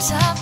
top